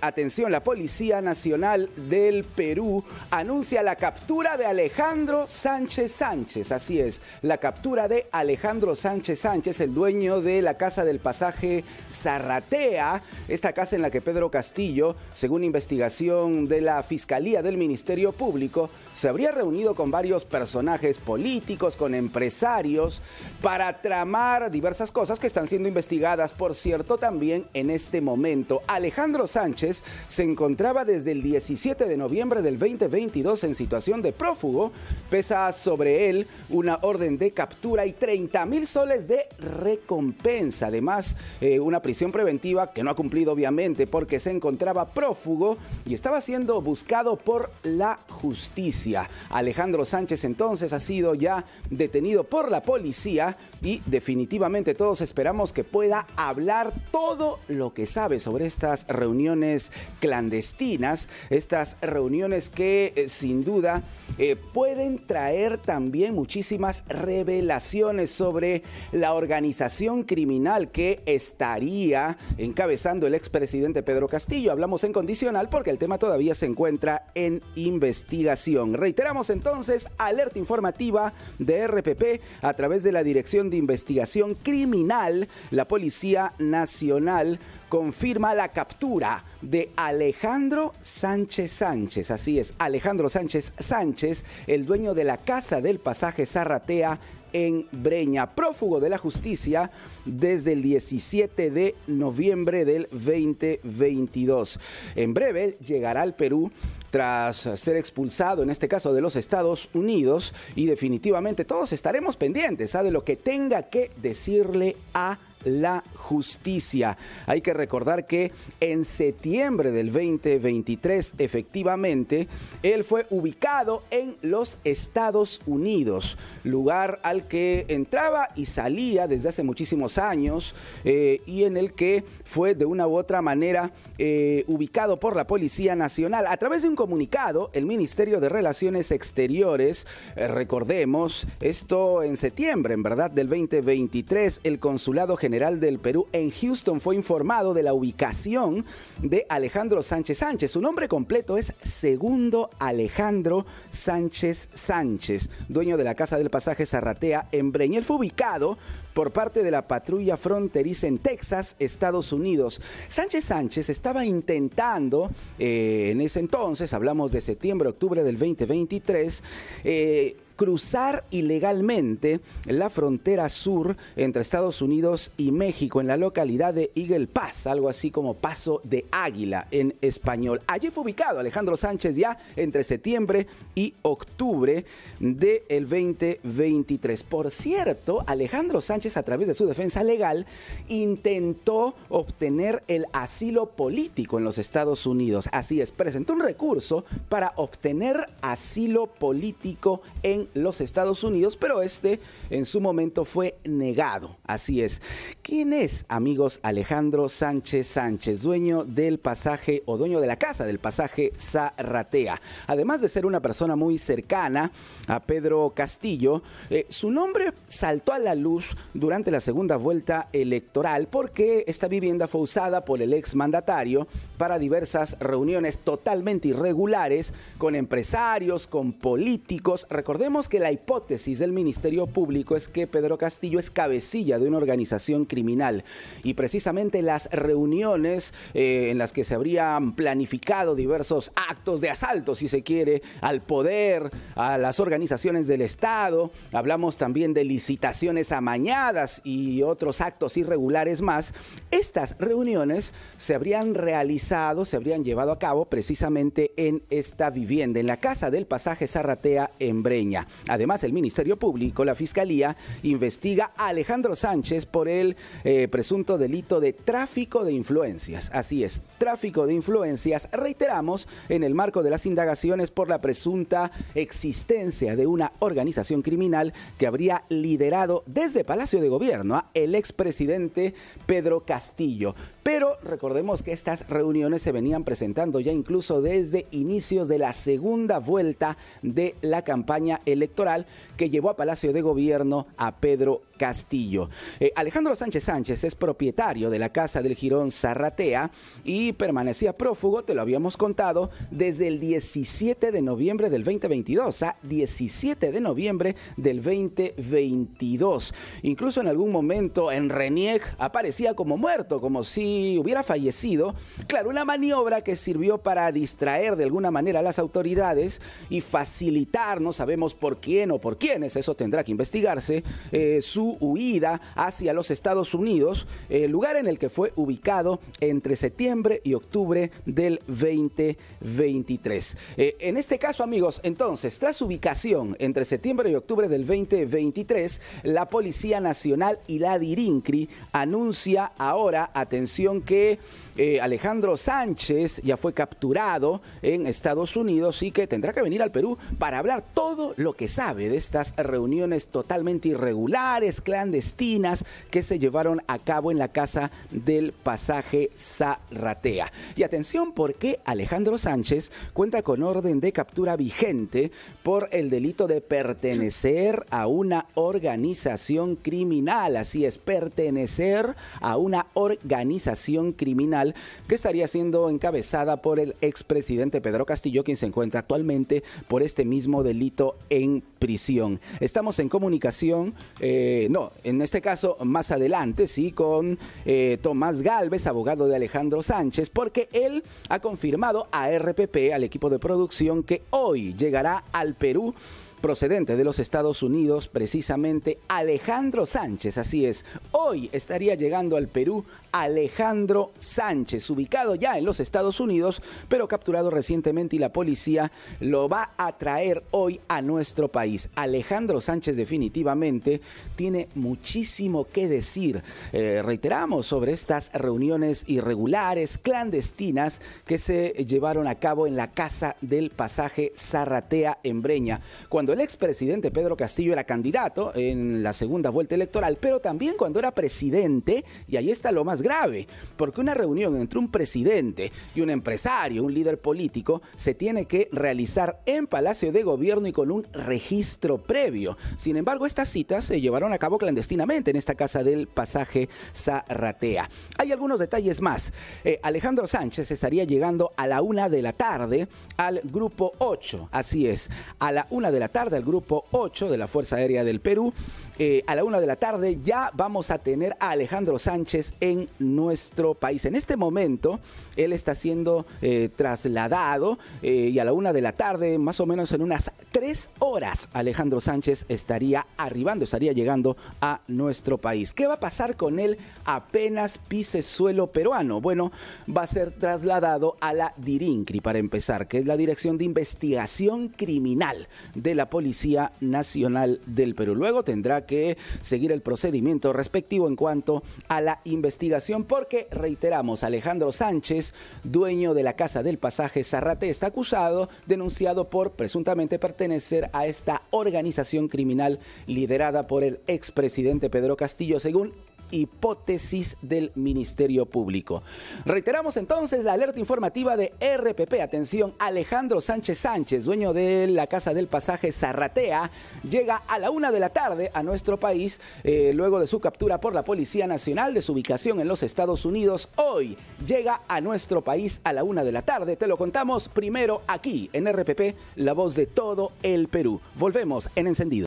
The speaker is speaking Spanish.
Atención, la Policía Nacional del Perú anuncia la captura de Alejandro Sánchez Sánchez. Así es, la captura de Alejandro Sánchez Sánchez, el dueño de la casa del pasaje Zarratea, esta casa en la que Pedro Castillo, según investigación de la Fiscalía del Ministerio Público, se habría reunido con varios personajes políticos, con empresarios, para tramar diversas cosas que están siendo investigadas, por cierto, también en este momento. Alejandro Sánchez se encontraba desde el 17 de noviembre del 2022 en situación de prófugo. Pesa sobre él una orden de captura y 30 mil soles de recompensa. Además, eh, una prisión preventiva que no ha cumplido obviamente porque se encontraba prófugo y estaba siendo buscado por la justicia. Alejandro Sánchez entonces ha sido ya detenido por la policía y definitivamente todos esperamos que pueda hablar todo lo que sabe sobre estas reuniones clandestinas, estas reuniones que eh, sin duda eh, pueden traer también muchísimas revelaciones sobre la organización criminal que estaría encabezando el expresidente Pedro Castillo. Hablamos en condicional porque el tema todavía se encuentra en investigación. Reiteramos entonces alerta informativa de RPP a través de la Dirección de Investigación Criminal, la Policía Nacional confirma la captura de Alejandro Sánchez Sánchez. Así es, Alejandro Sánchez Sánchez, el dueño de la casa del pasaje Zarratea en Breña, prófugo de la justicia desde el 17 de noviembre del 2022. En breve llegará al Perú tras ser expulsado, en este caso de los Estados Unidos, y definitivamente todos estaremos pendientes ¿ah? de lo que tenga que decirle a la justicia. Hay que recordar que en septiembre del 2023, efectivamente, él fue ubicado en los Estados Unidos, lugar al que entraba y salía desde hace muchísimos años eh, y en el que fue de una u otra manera eh, ubicado por la Policía Nacional. A través de un comunicado, el Ministerio de Relaciones Exteriores, eh, recordemos, esto en septiembre, en verdad, del 2023, el Consulado General del Perú en Houston fue informado de la ubicación de Alejandro Sánchez Sánchez. Su nombre completo es Segundo Alejandro Sánchez Sánchez, dueño de la Casa del Pasaje Zarratea en Breña. fue ubicado por parte de la patrulla fronteriza en Texas, Estados Unidos. Sánchez Sánchez estaba intentando, eh, en ese entonces, hablamos de septiembre, octubre del 2023, eh, cruzar ilegalmente la frontera sur entre Estados Unidos y México en la localidad de Eagle Pass, algo así como Paso de Águila en español. Allí fue ubicado Alejandro Sánchez ya entre septiembre y octubre del 2023. Por cierto, Alejandro Sánchez a través de su defensa legal intentó obtener el asilo político en los Estados Unidos. Así es, presentó un recurso para obtener asilo político en los Estados Unidos, pero este en su momento fue negado. Así es. ¿Quién es, amigos, Alejandro Sánchez Sánchez, dueño del pasaje o dueño de la casa del pasaje Zarratea? Además de ser una persona muy cercana a Pedro Castillo, eh, su nombre saltó a la luz durante la segunda vuelta electoral porque esta vivienda fue usada por el ex mandatario para diversas reuniones totalmente irregulares con empresarios, con políticos. Recordemos que la hipótesis del Ministerio Público es que Pedro Castillo es cabecilla de una organización criminal y precisamente las reuniones eh, en las que se habrían planificado diversos actos de asalto, si se quiere, al poder, a las organizaciones del Estado, hablamos también de licitaciones amañadas y otros actos irregulares más, estas reuniones se habrían realizado, se habrían llevado a cabo precisamente en esta vivienda, en la casa del pasaje Zarratea en Breña. Además, el Ministerio Público, la Fiscalía, investiga a Alejandro Sánchez por el eh, presunto delito de tráfico de influencias. Así es, tráfico de influencias, reiteramos, en el marco de las indagaciones por la presunta existencia de una organización criminal que habría liderado desde Palacio de Gobierno a el expresidente Pedro Castillo. Pero recordemos que estas reuniones se venían presentando ya incluso desde inicios de la segunda vuelta de la campaña electoral que llevó a Palacio de Gobierno a Pedro Castillo. Eh, Alejandro Sánchez Sánchez es propietario de la Casa del Girón Zarratea y permanecía prófugo, te lo habíamos contado, desde el 17 de noviembre del 2022, a 17 de noviembre del 2022. Incluso en algún momento en Reniec aparecía como muerto, como si hubiera fallecido. Claro, una maniobra que sirvió para distraer de alguna manera a las autoridades y facilitar, no sabemos por quién o por quiénes, eso tendrá que investigarse, eh, su huida hacia los Estados Unidos, el lugar en el que fue ubicado entre septiembre y octubre del 2023. Eh, en este caso, amigos, entonces, tras ubicación entre septiembre y octubre del 2023, la Policía Nacional y la DIRINCRI anuncia ahora, atención, que eh, Alejandro Sánchez ya fue capturado en Estados Unidos y que tendrá que venir al Perú para hablar todo lo que sabe de estas reuniones totalmente irregulares, clandestinas, que se llevaron a cabo en la casa del pasaje Zarratea. Y atención porque Alejandro Sánchez cuenta con orden de captura vigente por el delito de pertenecer a una organización criminal. Así es, pertenecer a una organización criminal que estaría siendo encabezada por el expresidente Pedro Castillo, quien se encuentra actualmente por este mismo delito en prisión. Estamos en comunicación, eh, no, en este caso más adelante, sí, con eh, Tomás Galvez, abogado de Alejandro Sánchez, porque él ha confirmado a RPP, al equipo de producción, que hoy llegará al Perú procedente de los Estados Unidos, precisamente Alejandro Sánchez, así es. Hoy estaría llegando al Perú Alejandro Sánchez, ubicado ya en los Estados Unidos, pero capturado recientemente y la policía lo va a traer hoy a nuestro país. Alejandro Sánchez definitivamente tiene muchísimo que decir. Eh, reiteramos sobre estas reuniones irregulares, clandestinas, que se llevaron a cabo en la casa del pasaje Zarratea en Breña, cuando el expresidente Pedro Castillo era candidato en la segunda vuelta electoral, pero también cuando era presidente, y ahí está lo más grave, porque una reunión entre un presidente y un empresario, un líder político, se tiene que realizar en Palacio de Gobierno y con un registro previo. Sin embargo, estas citas se llevaron a cabo clandestinamente en esta casa del pasaje Zarratea. Hay algunos detalles más. Eh, Alejandro Sánchez estaría llegando a la una de la tarde al grupo 8, así es, a la una de la tarde al grupo 8 de la Fuerza Aérea del Perú. Eh, a la una de la tarde ya vamos a tener a Alejandro Sánchez en nuestro país. En este momento, él está siendo eh, trasladado eh, y a la una de la tarde, más o menos en unas tres horas, Alejandro Sánchez estaría arribando, estaría llegando a nuestro país. ¿Qué va a pasar con él apenas pise suelo peruano? Bueno, va a ser trasladado a la DIRINCRI para empezar, que es la Dirección de Investigación Criminal de la Policía Nacional del Perú. Luego que seguir el procedimiento respectivo en cuanto a la investigación, porque reiteramos, Alejandro Sánchez, dueño de la Casa del Pasaje Zarrate, está acusado, denunciado por presuntamente pertenecer a esta organización criminal liderada por el expresidente Pedro Castillo, según hipótesis del Ministerio Público. Reiteramos entonces la alerta informativa de RPP. Atención, Alejandro Sánchez Sánchez, dueño de la Casa del Pasaje Zarratea, llega a la una de la tarde a nuestro país eh, luego de su captura por la Policía Nacional de su ubicación en los Estados Unidos. Hoy llega a nuestro país a la una de la tarde. Te lo contamos primero aquí en RPP, la voz de todo el Perú. Volvemos en encendido.